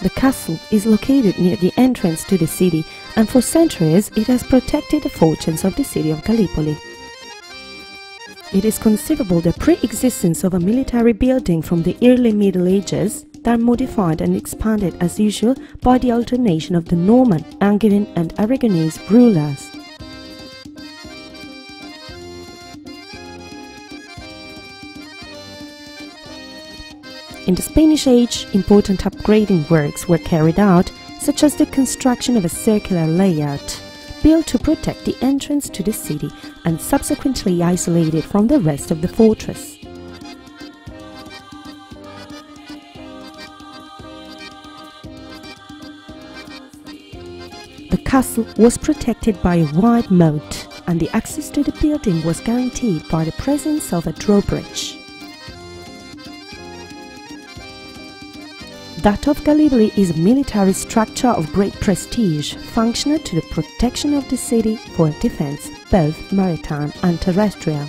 The castle is located near the entrance to the city and for centuries it has protected the fortunes of the city of Gallipoli. It is conceivable the pre-existence of a military building from the early Middle Ages that modified and expanded as usual by the alternation of the Norman, Angevin and Aragonese rulers. In the Spanish age, important upgrading works were carried out, such as the construction of a circular layout, built to protect the entrance to the city and subsequently isolated from the rest of the fortress. The castle was protected by a wide moat and the access to the building was guaranteed by the presence of a drawbridge. That of Gallipoli is a military structure of great prestige, functional to the protection of the city for defense, both maritime and terrestrial.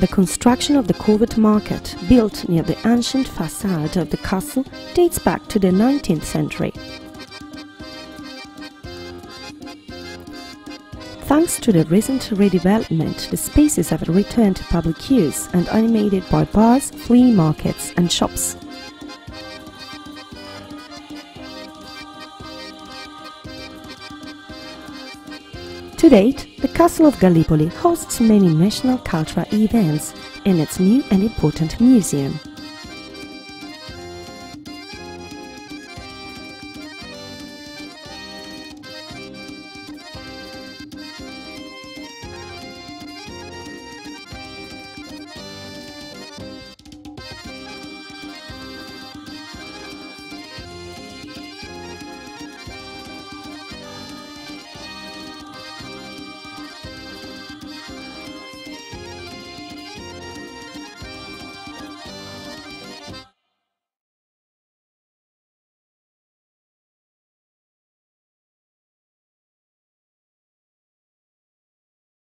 The construction of the covered market, built near the ancient facade of the castle, dates back to the 19th century. Thanks to the recent redevelopment, the spaces have returned to public use and are animated by bars, flea markets and shops. To date, the Castle of Gallipoli hosts many national cultural events in its new and important museum.